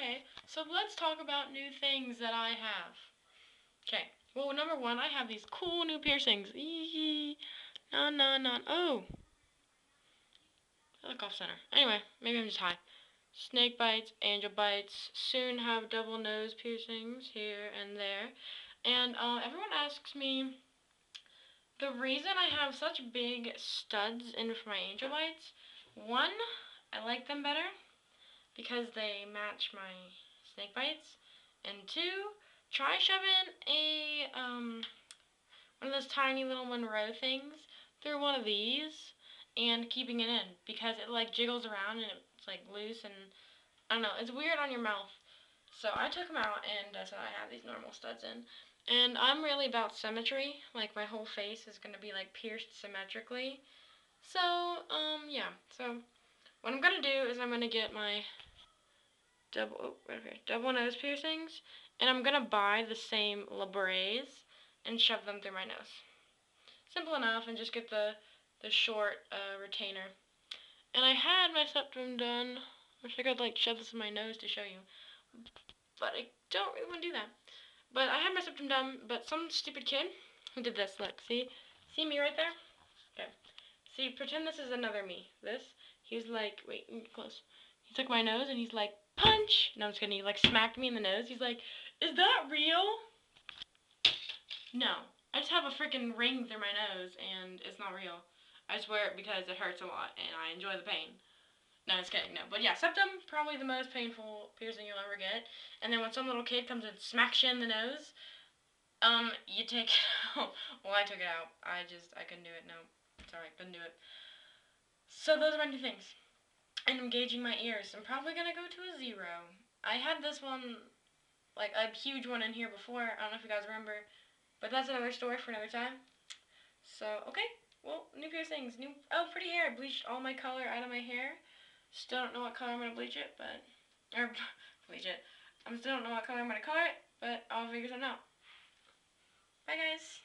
Okay, so let's talk about new things that I have. Okay, well, number one, I have these cool new piercings. Eee, no, no, no. Oh, I look off center. Anyway, maybe I'm just high. Snake bites, angel bites. Soon have double nose piercings here and there. And uh, everyone asks me the reason I have such big studs in for my angel bites. One, I like them better because they match my snake bites. And two, try shoving a um, one of those tiny little Monroe things through one of these and keeping it in because it like jiggles around and it's like loose and I don't know, it's weird on your mouth. So I took them out and uh, so I have these normal studs in. And I'm really about symmetry, like my whole face is going to be like pierced symmetrically. So, um, yeah, so what I'm going to do is I'm going to get my double, oh, right here, double nose piercings and I'm going to buy the same labrets and shove them through my nose. Simple enough, and just get the, the short uh, retainer. And I had my septum done. I wish I could like shove this in my nose to show you. But I don't really want to do that. But I had my septum done, but some stupid kid who did this, look, see? See me right there? Okay. See, pretend this is another me. This, he was like, wait, close. He took my nose and he's like, punch! No, I'm just kidding. He like smacked me in the nose. He's like, is that real? No. I just have a freaking ring through my nose and it's not real. I just wear it because it hurts a lot and I enjoy the pain. No, just kidding, no. But yeah, septum, probably the most painful piercing you'll ever get. And then when some little kid comes and smacks you in the nose, um, you take well, I took it out. I just, I couldn't do it, no. Sorry, couldn't do it. So those are my new things. And I'm gauging my ears. I'm probably going to go to a zero. I had this one like a huge one in here before. I don't know if you guys remember, but that's another story for another time. So, okay, well, new piercings, new, oh, pretty hair. I bleached all my color out of my hair. Still don't know what color I'm going to bleach it, but, or, bleach it. I still don't know what color I'm going to color it, but I'll figure something out. Bye, guys.